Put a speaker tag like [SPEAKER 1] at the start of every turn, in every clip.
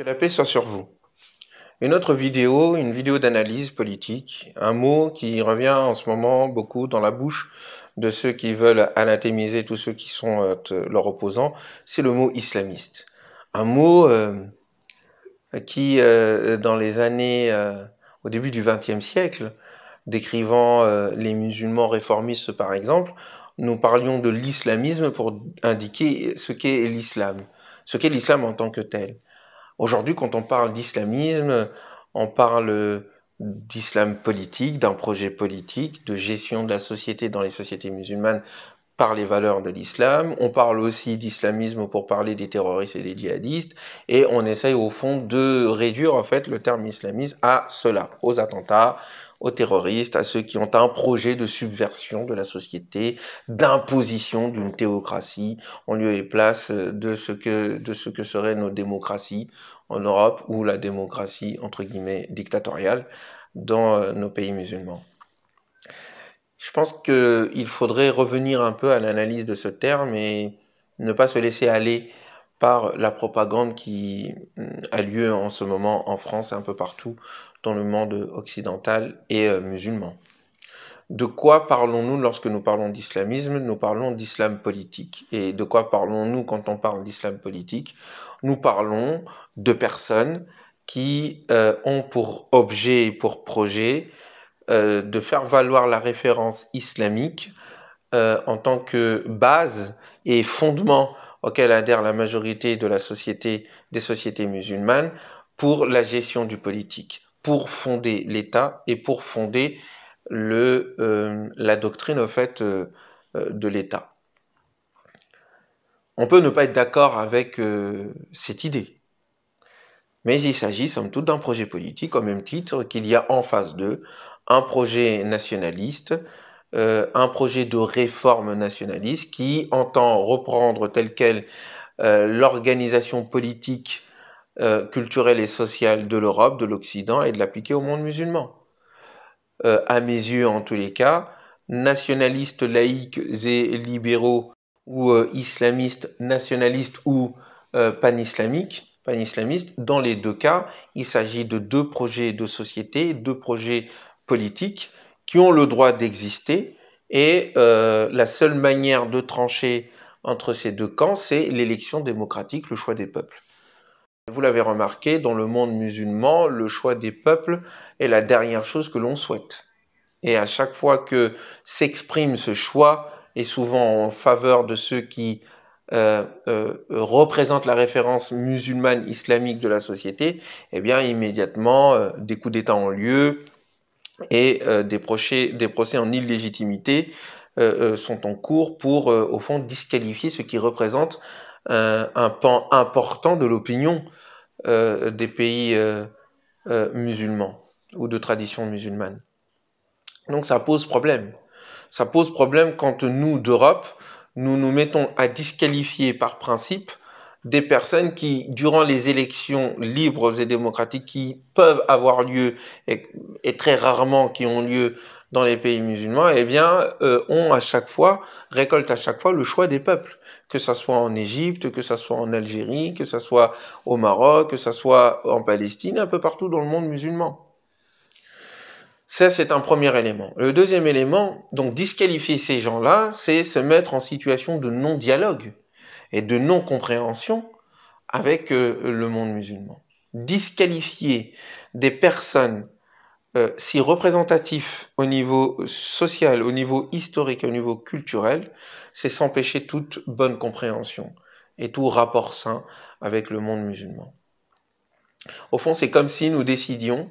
[SPEAKER 1] Que la paix soit sur vous. Une autre vidéo, une vidéo d'analyse politique, un mot qui revient en ce moment beaucoup dans la bouche de ceux qui veulent anathémiser tous ceux qui sont euh, leurs opposants, c'est le mot islamiste. Un mot euh, qui, euh, dans les années, au début du XXe siècle, décrivant les musulmans réformistes par exemple, nous parlions de l'islamisme pour indiquer ce qu'est l'islam, ce qu'est l'islam en tant que tel. Aujourd'hui, quand on parle d'islamisme, on parle d'islam politique, d'un projet politique, de gestion de la société dans les sociétés musulmanes par les valeurs de l'islam. On parle aussi d'islamisme pour parler des terroristes et des djihadistes. Et on essaye au fond de réduire en fait le terme islamisme à cela, aux attentats, aux terroristes, à ceux qui ont un projet de subversion de la société, d'imposition d'une théocratie en lieu et place de ce que, de ce que seraient nos démocraties en Europe ou la démocratie, entre guillemets, dictatoriale dans euh, nos pays musulmans. Je pense qu'il faudrait revenir un peu à l'analyse de ce terme et ne pas se laisser aller par la propagande qui mm, a lieu en ce moment en France et un peu partout dans le monde occidental et euh, musulman. De quoi parlons-nous lorsque nous parlons d'islamisme? Nous parlons d'islam politique. Et de quoi parlons-nous quand on parle d'islam politique? Nous parlons de personnes qui euh, ont pour objet et pour projet euh, de faire valoir la référence islamique en tant que base et fondement auquel adhère la majorité de la société, des sociétés musulmanes pour la gestion du politique, pour fonder l'État et pour fonder le, euh, la doctrine au fait euh, euh, de l'État. On peut ne pas être d'accord avec cette idée, mais il s'agit somme toute d'un projet politique au même titre qu'il y a en face d'eux un projet nationaliste euh, un projet de réforme nationaliste qui entend reprendre tel quel euh, l'organisation politique, euh, culturelle et sociale de l'Europe, de l'Occident et de l'appliquer au monde musulman. à mes yeux, en tous les cas, nationalistes, laïcs et libéraux ou islamistes, nationalistes ou pan-islamiques, pan-islamistes, dans les deux cas, il s'agit de deux projets de société, deux projets politiques qui ont le droit d'exister. Et euh, la seule manière de trancher entre ces deux camps, c'est l'élection démocratique, le choix des peuples. Vous l'avez remarqué, dans le monde musulman, le choix des peuples est la dernière chose que l'on souhaite. Et à chaque fois que s'exprime ce choix, et souvent en faveur de ceux qui euh, euh, représentent la référence musulmane islamique de la société, eh bien immédiatement des coups d'État ont lieu, et euh, des, procès, des, procès, en illégitimité euh, euh, sont en cours pour, au fond, disqualifier ce qui représente un pan important de l'opinion des pays musulmans ou de tradition musulmane. Donc ça pose problème. Ça pose problème quand nous, d'Europe, nous nous mettons à disqualifier par principe des personnes qui, durant les élections libres et démocratiques qui peuvent avoir lieu et, très rarement qui ont lieu dans les pays musulmans, eh bien, euh, ont à chaque fois, récoltent à chaque fois le choix des peuples, que ce soit en Égypte, que ce soit en Algérie, que ce soit au Maroc, que ce soit en Palestine, un peu partout dans le monde musulman. Ça, c'est un premier élément. Le deuxième élément, donc disqualifier ces gens-là, c'est se mettre en situation de non-dialogue et de non-compréhension avec euh, le monde musulman. Disqualifier des personnes euh, si représentatives au niveau social, au niveau historique, au niveau culturel, c'est s'empêcher toute bonne compréhension et tout rapport sain avec le monde musulman. Au fond, c'est comme si nous décidions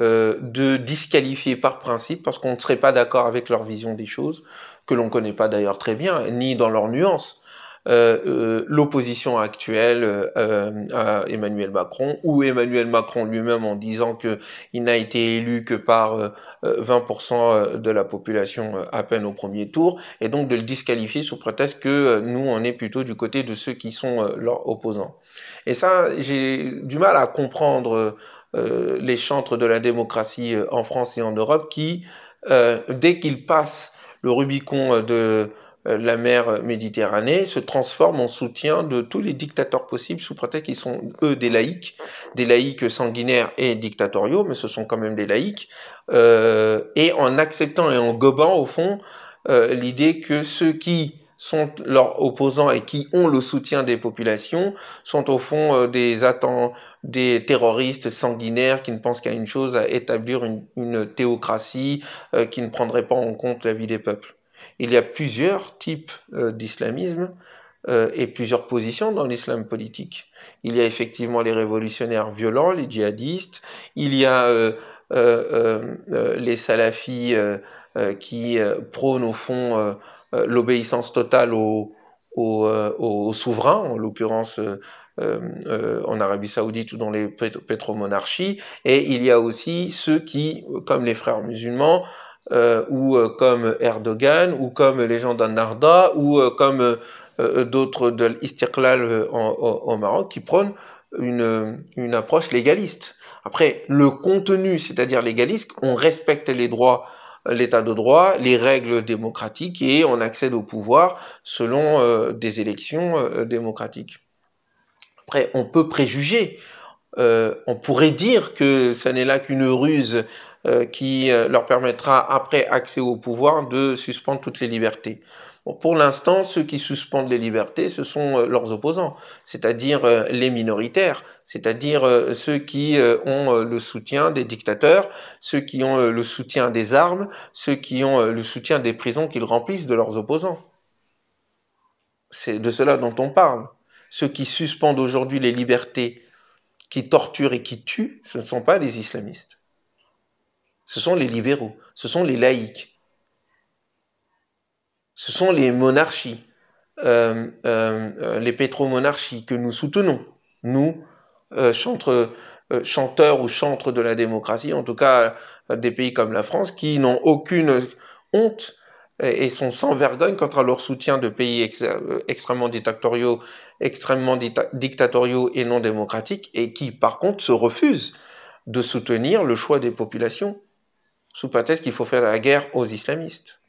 [SPEAKER 1] euh, de disqualifier par principe, parce qu'on ne serait pas d'accord avec leur vision des choses, que l'on ne connaît pas d'ailleurs très bien, ni dans leurs nuances, l'opposition actuelle euh, à Emmanuel Macron, ou Emmanuel Macron lui-même en disant qu'il n'a été élu que par 20% de la population à peine au premier tour, et donc de le disqualifier sous prétexte que nous, on est plutôt du côté de ceux qui sont leurs opposants. Et ça, j'ai du mal à comprendre les chantres de la démocratie en France et en Europe qui, dès qu'ils passent le Rubicon de la mer Méditerranée se transforme en soutien de tous les dictateurs possibles sous prétexte qu'ils sont, eux, des laïcs, des laïcs sanguinaires et dictatoriaux, mais ce sont quand même des laïcs, et en acceptant et en gobant, au fond, l'idée que ceux qui sont leurs opposants et qui ont le soutien des populations sont au fond euh, des attends, des terroristes sanguinaires qui ne pensent qu'à une chose, à établir une, théocratie euh, qui ne prendrait pas en compte la vie des peuples. Il y a plusieurs types euh, d'islamisme et plusieurs positions dans l'islam politique. Il y a effectivement les révolutionnaires violents, les djihadistes, il y a les salafis qui prônent au fond euh, l'obéissance totale au, au, euh, au, souverain, en l'occurrence euh, en Arabie Saoudite ou dans les pétromonarchies, et il y a aussi ceux qui, comme les frères musulmans, ou comme Erdogan, ou comme les gens d'Annarda, ou comme d'autres de l'Istiqlal au Maroc, qui prônent une, une approche légaliste. Après, le contenu, c'est-à-dire légaliste, on respecte les droits l'état de droit, les règles démocratiques et on accède au pouvoir selon euh, des élections euh, démocratiques. Après, on peut préjuger, euh, on pourrait dire que ça n'est là qu'une ruse qui leur permettra, après accès au pouvoir, de suspendre toutes les libertés pour l'instant, ceux qui suspendent les libertés, ce sont euh, leurs opposants, c'est-à-dire euh, les minoritaires, c'est-à-dire euh, ceux qui ont le soutien des dictateurs, ceux qui ont le soutien des armes, ceux qui ont le soutien des prisons qu'ils remplissent de leurs opposants. C'est de cela dont on parle. Ceux qui suspendent aujourd'hui les libertés, qui torturent et qui tuent, ce ne sont pas les islamistes. Ce sont les libéraux, ce sont les laïcs, ce sont les monarchies, euh, euh, euh, les pétromonarchies que nous soutenons, nous, chanteurs ou chantres de la démocratie, en tout cas des pays comme la France, qui n'ont aucune honte et sont sans vergogne quant à leur soutien de pays extrêmement dictatoriaux, extrêmement dictatoriaux et non démocratiques, et qui par contre se refusent de soutenir le choix des populations, sous prétexte qu'il faut faire la guerre aux islamistes.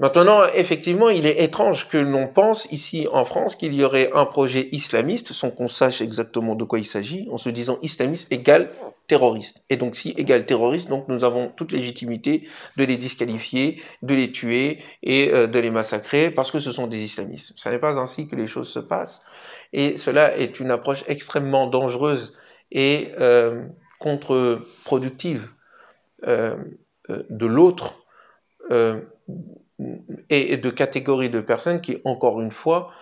[SPEAKER 1] Maintenant, effectivement, il est étrange que l'on pense ici en France qu'il y aurait un projet islamiste sans qu'on sache exactement de quoi il s'agit, en se disant islamiste égale terroriste. Et donc si égale terroriste, donc nous avons toute légitimité de les disqualifier, de les tuer et euh, de les massacrer parce que ce sont des islamistes. Ce n'est pas ainsi que les choses se passent. Et cela est une approche extrêmement dangereuse et euh, contre-productive euh, de l'autre et de catégories de personnes qui, encore une fois,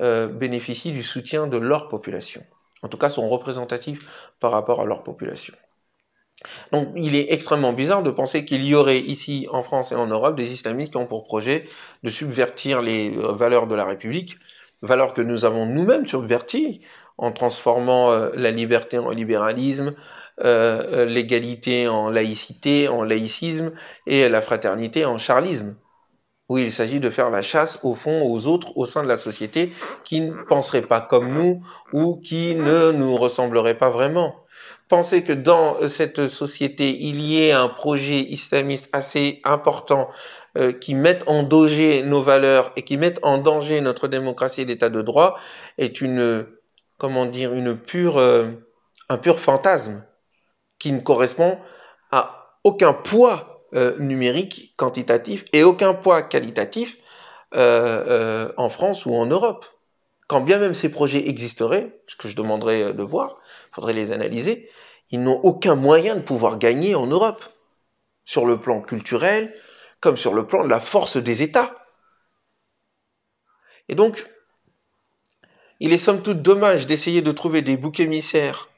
[SPEAKER 1] bénéficient du soutien de leur population. En tout cas, sont représentatifs par rapport à leur population. Donc, il est extrêmement bizarre de penser qu'il y aurait ici, en France et en Europe, des islamistes qui ont pour projet de subvertir les euh, valeurs de la République, valeurs que nous avons nous-mêmes subverties en transformant euh, la liberté en libéralisme, l'égalité en laïcité, en laïcisme, et la fraternité en charlisme où il s'agit de faire la chasse au fond aux autres au sein de la société qui ne penseraient pas comme nous ou qui ne nous ressembleraient pas vraiment. Pensez que dans cette société, il y ait un projet islamiste assez important euh, qui mette en danger nos valeurs et qui mette en danger notre démocratie et l'état de droit est une, comment dire, une pure, euh, un pur fantasme qui ne correspond à aucun poids euh, numérique quantitatif et aucun poids qualitatif euh, euh, en France ou en Europe. Quand bien même ces projets existeraient, ce que je demanderais de voir, il faudrait les analyser, ils n'ont aucun moyen de pouvoir gagner en Europe, sur le plan culturel, comme sur le plan de la force des États. Et donc, il est somme toute dommage d'essayer de trouver des boucs émissaires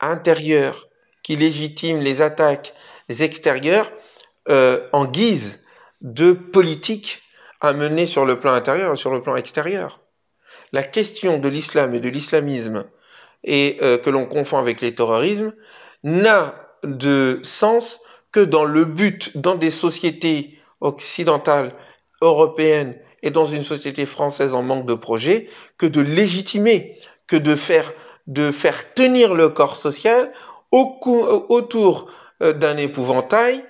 [SPEAKER 1] intérieurs qui légitiment les attaques extérieures euh, en guise de politique à mener sur le plan intérieur et sur le plan extérieur. La question de l'islam et de l'islamisme et euh, que l'on confond avec les terrorismes n'a de sens que dans le but, dans des sociétés occidentales, européennes et dans une société française en manque de projet, que de légitimer, que de faire, de faire tenir le corps social autour euh, d'un épouvantail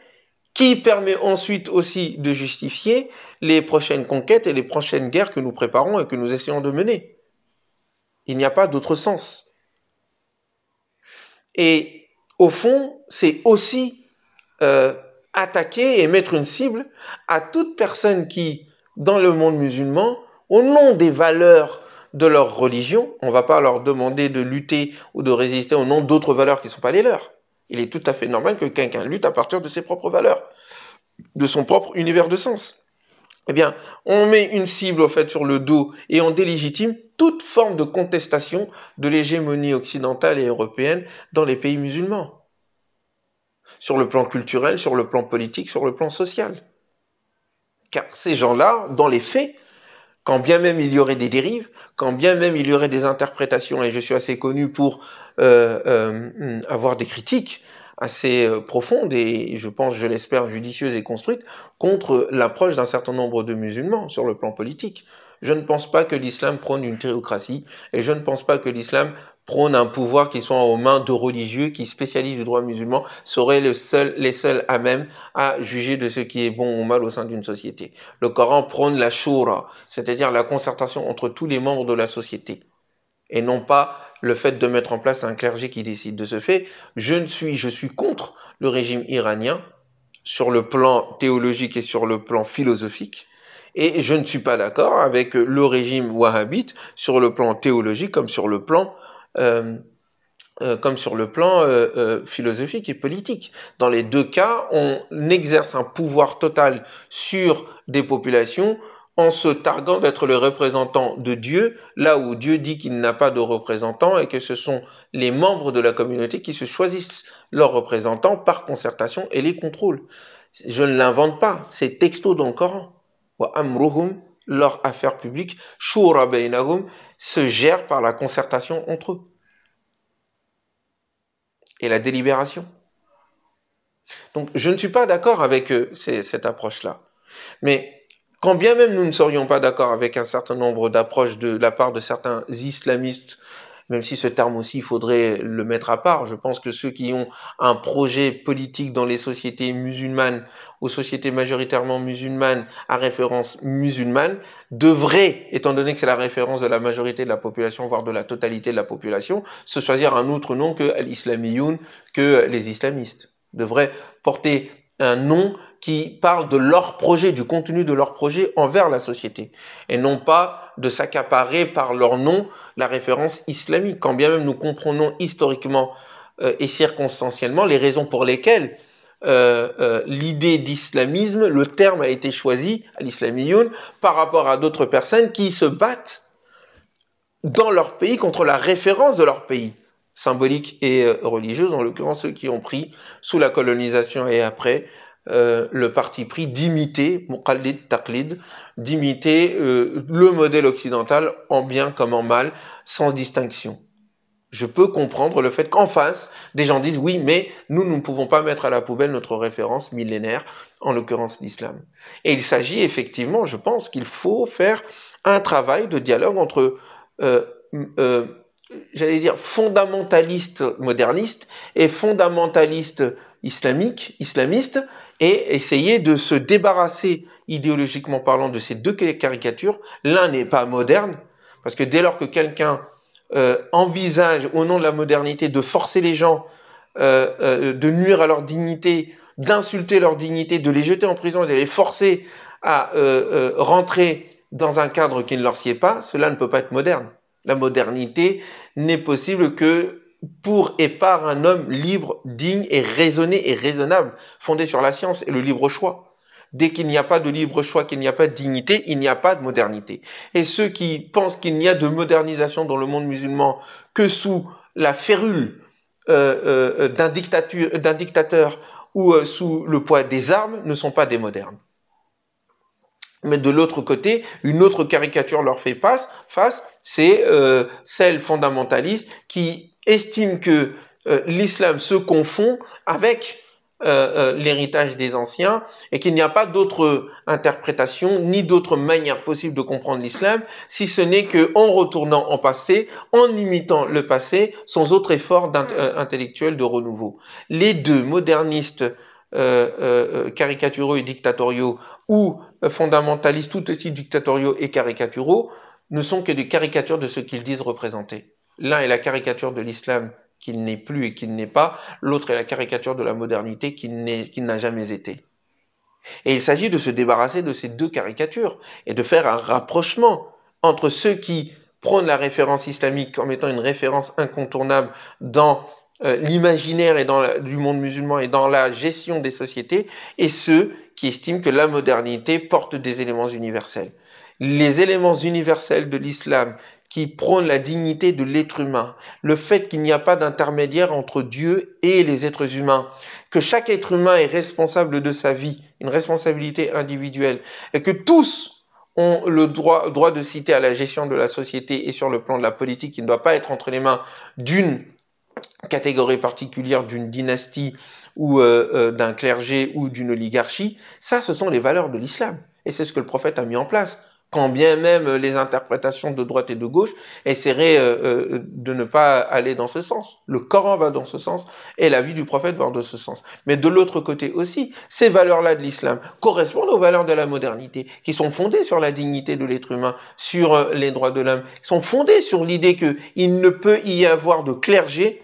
[SPEAKER 1] qui permet ensuite aussi de justifier les prochaines conquêtes et les prochaines guerres que nous préparons et que nous essayons de mener. Il n'y a pas d'autre sens. Et au fond, c'est aussi euh, attaquer et mettre une cible à toute personne qui, dans le monde musulman, au nom des valeurs de leur religion, on ne va pas leur demander de lutter ou de résister au nom d'autres valeurs qui ne sont pas les leurs. Il est tout à fait normal que quelqu'un lutte à partir de ses propres valeurs, de son propre univers de sens. Eh bien, on met une cible au fait sur le dos et on délégitime toute forme de contestation de l'hégémonie occidentale et européenne dans les pays musulmans. Sur le plan culturel, sur le plan politique, sur le plan social. Car ces gens-là, dans les faits, quand bien même il y aurait des dérives, quand bien même il y aurait des interprétations, et je suis assez connu pour euh, euh, avoir des critiques assez euh, profondes et je pense, je l'espère, judicieuses et construites contre l'approche d'un certain nombre de musulmans sur le plan politique. Je ne pense pas que l'islam prône une théocratie et je ne pense pas que l'islam prône un pouvoir qui soit aux mains de religieux qui spécialisent le droit musulman seraient les seuls à même à juger de ce qui est bon ou mal au sein d'une société. Le Coran prône la shura, c'est-à-dire la concertation entre tous les membres de la société et non pas le fait de mettre en place un clergé qui décide. De ce fait, je je suis contre le régime iranien sur le plan théologique et sur le plan philosophique. Et je ne suis pas d'accord avec le régime wahhabite sur le plan théologique comme sur le plan euh, euh, comme sur le plan euh, philosophique et politique. Dans les deux cas, on exerce un pouvoir total sur des populations en se targuant d'être le représentant de Dieu, là où Dieu dit qu'il n'a pas de représentant et que ce sont les membres de la communauté qui se choisissent leurs représentants par concertation et les contrôlent. Je ne l'invente pas, c'est texto dans le Coran. Amruhum, leur affaire publique, shura se gère par la concertation entre eux et la délibération. Donc je ne suis pas d'accord avec eux, cette approche-là. Mais quand bien même nous ne serions pas d'accord avec un certain nombre d'approches de la part de certains islamistes même si ce terme aussi, il faudrait le mettre à part. Je pense que ceux qui ont un projet politique dans les sociétés musulmanes, aux sociétés majoritairement musulmanes, à référence musulmane, devraient, étant donné que c'est la référence de la majorité de la population, voire de la totalité de la population, se choisir un autre nom que l'islamiyoun, que les islamistes. Devraient porter un nom qui parle de leur projet, du contenu de leur projet envers la société, et non pas de s'accaparer par leur nom la référence islamique, quand bien même nous comprenons historiquement euh, et circonstanciellement les raisons pour lesquelles euh, euh, l'idée d'islamisme, le terme a été choisi à l'islamiyoun par rapport à d'autres personnes qui se battent dans leur pays contre la référence de leur pays symbolique et religieuse, en l'occurrence ceux qui ont pris sous la colonisation et après euh, le parti pris d'imiter, taqlid, d'imiter euh, le modèle occidental en bien comme en mal, sans distinction. Je peux comprendre le fait qu'en face, des gens disent oui, mais nous, nous ne pouvons pas mettre à la poubelle notre référence millénaire, en l'occurrence l'islam. Et il s'agit effectivement, je pense qu'il faut faire un travail de dialogue entre euh, j'allais dire, fondamentaliste moderniste et fondamentaliste islamique, islamiste, et essayer de se débarrasser idéologiquement parlant de ces deux caricatures. L'un n'est pas moderne, parce que dès lors que quelqu'un euh, envisage au nom de la modernité de forcer les gens, euh, euh, de nuire à leur dignité, d'insulter leur dignité, de les jeter en prison et de les forcer à rentrer dans un cadre qui ne leur sied pas, cela ne peut pas être moderne. La modernité n'est possible que pour et par un homme libre, digne et raisonné et raisonnable, fondé sur la science et le libre choix. Dès qu'il n'y a pas de libre choix, qu'il n'y a pas de dignité, il n'y a pas de modernité. Et ceux qui pensent qu'il n'y a de modernisation dans le monde musulman que sous la férule euh, euh, d'un dictateur ou euh, sous le poids des armes ne sont pas des modernes. Mais de l'autre côté, une autre caricature leur fait face, face c'est euh, celle fondamentaliste qui estime que euh, l'islam se confond avec euh, l'héritage des anciens et qu'il n'y a pas d'autre interprétation ni d'autre manière possible de comprendre l'islam si ce n'est que en retournant en passé, en imitant le passé, sans autre effort intellectuel de renouveau. Les deux modernistes caricaturaux et dictatoriaux ou fondamentalistes tout aussi dictatoriaux et caricaturaux ne sont que des caricatures de ce qu'ils disent représenter. L'un est la caricature de l'islam qu'il n'est plus et qu'il n'est pas, l'autre est la caricature de la modernité qu'il n'a jamais été. Et il s'agit de se débarrasser de ces deux caricatures et de faire un rapprochement entre ceux qui prônent la référence islamique comme étant une référence incontournable dans euh, l'imaginaire et du monde musulman et dans la gestion des sociétés et ceux qui estiment que la modernité porte des éléments universels. Les éléments universels de l'islam qui prônent la dignité de l'être humain, le fait qu'il n'y a pas d'intermédiaire entre Dieu et les êtres humains, que chaque être humain est responsable de sa vie, une responsabilité individuelle, et que tous ont le droit, droit de citer à la gestion de la société et sur le plan de la politique, qui ne doit pas être entre les mains d'une catégorie particulière, d'une dynastie ou euh, euh, d'un clergé ou d'une oligarchie, ça, ce sont les valeurs de l'islam. Et c'est ce que le prophète a mis en place quand bien même les interprétations de droite et de gauche essaieraient euh, euh, de ne pas aller dans ce sens. Le Coran va dans ce sens et la vie du prophète va dans ce sens. Mais de l'autre côté aussi, ces valeurs-là de l'islam correspondent aux valeurs de la modernité, qui sont fondées sur la dignité de l'être humain, sur euh, les droits de l'homme, qui sont fondées sur l'idée qu'il ne peut y avoir de clergé,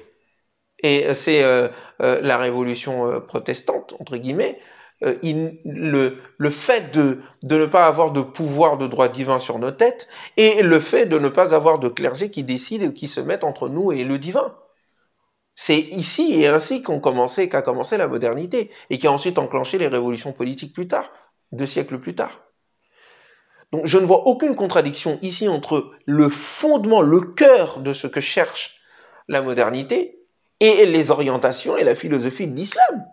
[SPEAKER 1] et c'est la révolution protestante, entre guillemets, euh, le, fait de, ne pas avoir de pouvoir de droit divin sur nos têtes et le fait de ne pas avoir de clergé qui décide ou qui se met entre nous et le divin. C'est ici et ainsi qu'ont commencé, qu'a commencé la modernité et qui a ensuite enclenché les révolutions politiques plus tard, deux siècles plus tard. Donc je ne vois aucune contradiction ici entre le fondement, le cœur de ce que cherche la modernité et les orientations et la philosophie de l'islam.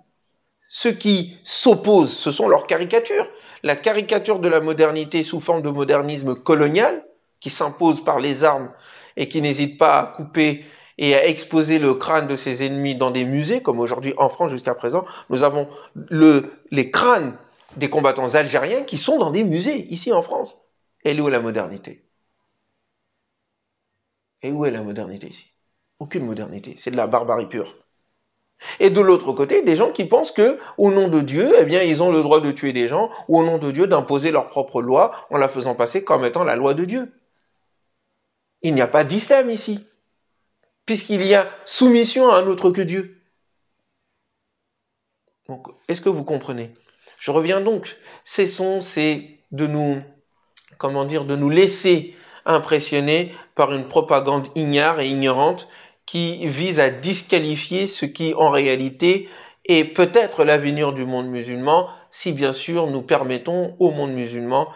[SPEAKER 1] Ceux qui s'opposent, ce sont leurs caricatures. La caricature de la modernité sous forme de modernisme colonial, qui s'impose par les armes et qui n'hésite pas à couper et à exposer le crâne de ses ennemis dans des musées, comme aujourd'hui en France jusqu'à présent, nous avons les crânes des combattants algériens qui sont dans des musées ici en France. Et où est la modernité? Et où est la modernité ici? Aucune modernité, c'est de la barbarie pure. Et de l'autre côté, des gens qui pensent que, au nom de Dieu, eh bien, ils ont le droit de tuer des gens, ou au nom de Dieu d'imposer leur propre loi en la faisant passer comme étant la loi de Dieu. Il n'y a pas d'islam ici, puisqu'il y a soumission à un autre que Dieu. Donc, est-ce que vous comprenez? Je reviens donc. Cessons, c'est de nous, comment dire, de nous laisser impressionner par une propagande ignare et ignorante qui vise à disqualifier ce qui en réalité est peut-être l'avenir du monde musulman, si bien sûr nous permettons au monde musulman,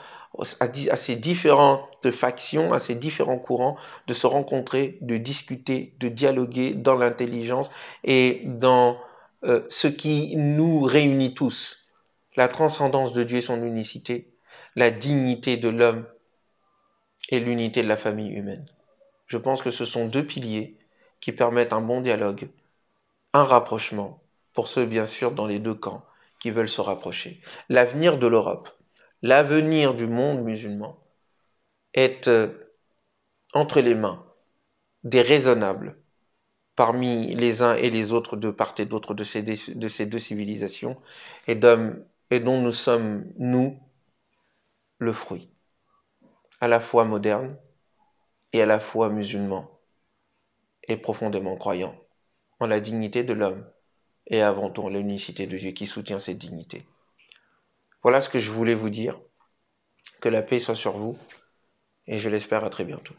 [SPEAKER 1] à, ces différentes factions, à ces différents courants, de se rencontrer, de discuter, de dialoguer dans l'intelligence et dans euh, ce qui nous réunit tous, la transcendance de Dieu et son unicité, la dignité de l'homme et l'unité de la famille humaine. Je pense que ce sont deux piliers qui permettent un bon dialogue, un rapprochement, pour ceux bien sûr dans les deux camps qui veulent se rapprocher. L'avenir de l'Europe, l'avenir du monde musulman est euh, entre les mains des raisonnables parmi les uns et les autres de part et d'autre de ces, de ces deux civilisations et dont nous sommes, nous, le fruit, à la fois moderne et à la fois musulman et profondément croyant en la dignité de l'homme et avant tout en l'unicité de Dieu qui soutient cette dignité. Voilà ce que je voulais vous dire. Que la paix soit sur vous et je l'espère à très bientôt.